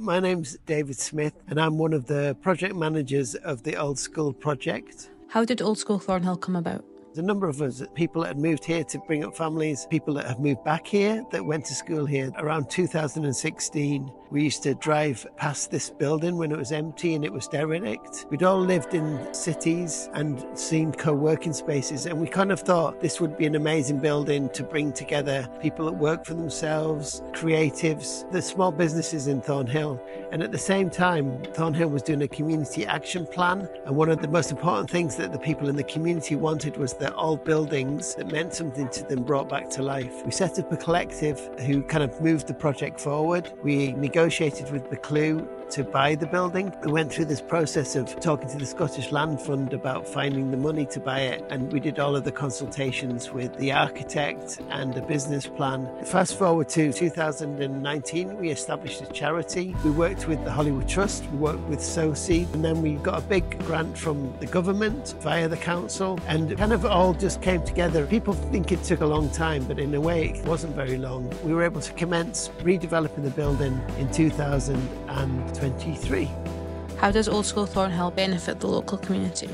My name's David Smith, and I'm one of the project managers of the Old School project. How did Old School Thornhill come about? A number of us, people that had moved here to bring up families, people that have moved back here that went to school here. Around 2016, we used to drive past this building when it was empty and it was derelict. We'd all lived in cities and seen co working spaces, and we kind of thought this would be an amazing building to bring together people that work for themselves, creatives, the small businesses in Thornhill. And at the same time, Thornhill was doing a community action plan, and one of the most important things that the people in the community wanted was that old buildings that meant something to them brought back to life. We set up a collective who kind of moved the project forward. We negotiated with the Clue to buy the building. We went through this process of talking to the Scottish Land Fund about finding the money to buy it, and we did all of the consultations with the architect and a business plan. Fast forward to 2019, we established a charity. We worked with the Holywood Trust, we worked with SOSE, and then we got a big grant from the government via the council, and kind of all just came together. People think it took a long time, but in a way, it wasn't very long. We were able to commence redeveloping the building in 2023. How does Old School Thornhill benefit the local community?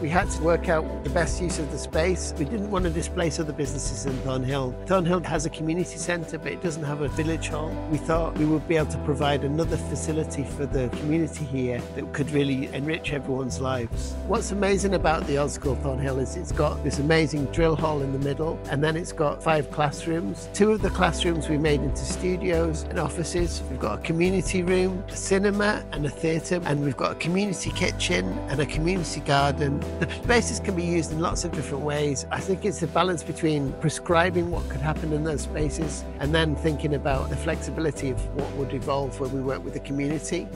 We had to work out the best use of the space. We didn't want to displace other businesses in Thornhill. Thornhill has a community centre, but it doesn't have a village hall. We thought we would be able to provide another facility for the community here that could really enrich everyone's lives. What's amazing about the Old School Thornhill is it's got this amazing drill hall in the middle, and then it's got five classrooms. Two of the classrooms we made into studios and offices. We've got a community room, a cinema, and a theatre, and we've got a community kitchen and a community garden the spaces can be used in lots of different ways. I think it's a balance between prescribing what could happen in those spaces and then thinking about the flexibility of what would evolve when we work with the community.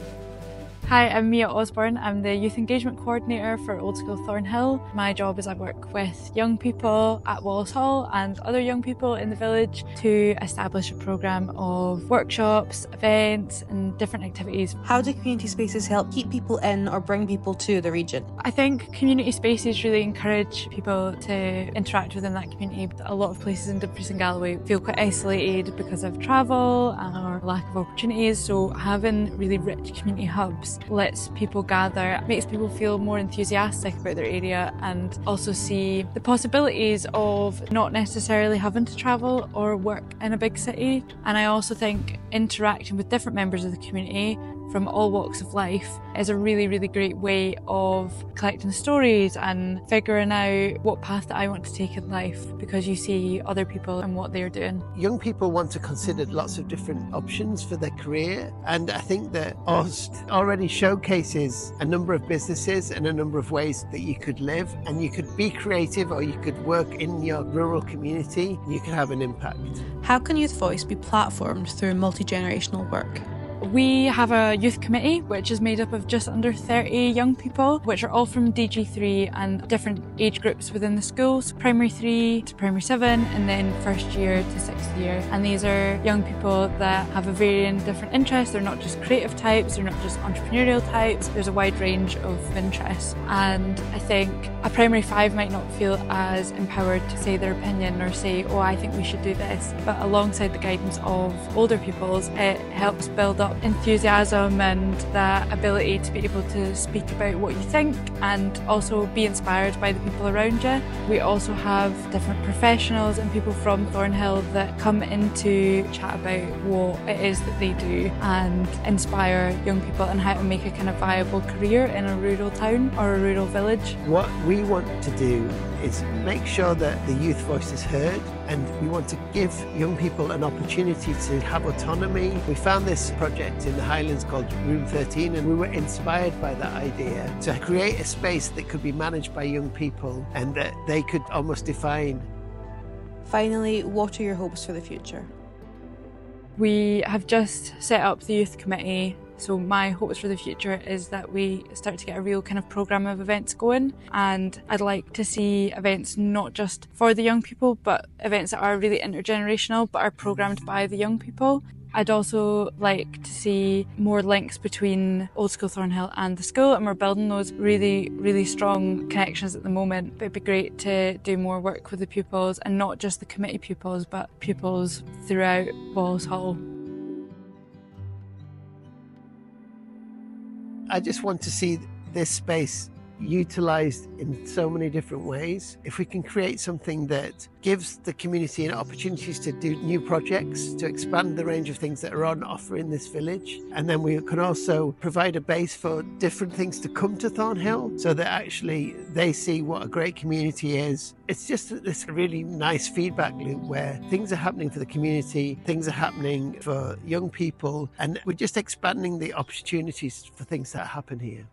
Hi, I'm Mia Osborne. I'm the Youth Engagement Coordinator for Old School Thornhill. My job is I work with young people at Wallace Hall and other young people in the village to establish a programme of workshops, events, and different activities. How do community spaces help keep people in or bring people to the region? I think community spaces really encourage people to interact within that community. A lot of places in Dumfries and Galloway feel quite isolated because of travel or lack of opportunities, so having really rich community hubs lets people gather, makes people feel more enthusiastic about their area and also see the possibilities of not necessarily having to travel or work in a big city. And I also think interacting with different members of the community from all walks of life is a really, really great way of collecting stories and figuring out what path that I want to take in life because you see other people and what they're doing. Young people want to consider lots of different options for their career, and I think that OST already showcases a number of businesses and a number of ways that you could live, and you could be creative or you could work in your rural community, you could have an impact. How can Youth Voice be platformed through multi generational work? We have a youth committee which is made up of just under 30 young people, which are all from DG3 and different age groups within the schools, primary 3 to primary 7, and then first year to sixth year. And these are young people that have a varying different interests. They're not just creative types, they're not just entrepreneurial types, there's a wide range of interests. And I think a primary 5 might not feel as empowered to say their opinion or say, oh, I think we should do this. But alongside the guidance of older pupils, it helps build up enthusiasm and the ability to be able to speak about what you think and also be inspired by the people around you. We also have different professionals and people from Thornhill that come in to chat about what it is that they do and inspire young people and how to make a kind of viable career in a rural town or a rural village. What we want to do is make sure that the youth voice is heard and we want to give young people an opportunity to have autonomy. We found this project in the Highlands called Room 13 and we were inspired by that idea to create a space that could be managed by young people and that they could almost define. Finally, what are your hopes for the future? We have just set up the youth committee so my hopes for the future is that we start to get a real kind of programme of events going and I'd like to see events not just for the young people but events that are really intergenerational but are programmed by the young people. I'd also like to see more links between Old School Thornhill and the school and we're building those really, really strong connections at the moment. But it'd be great to do more work with the pupils and not just the committee pupils but pupils throughout Wallace Hall. I just want to see this space utilized in so many different ways. If we can create something that gives the community an opportunities to do new projects, to expand the range of things that are on offer in this village, and then we can also provide a base for different things to come to Thornhill so that actually they see what a great community is. It's just this really nice feedback loop where things are happening for the community, things are happening for young people, and we're just expanding the opportunities for things that happen here.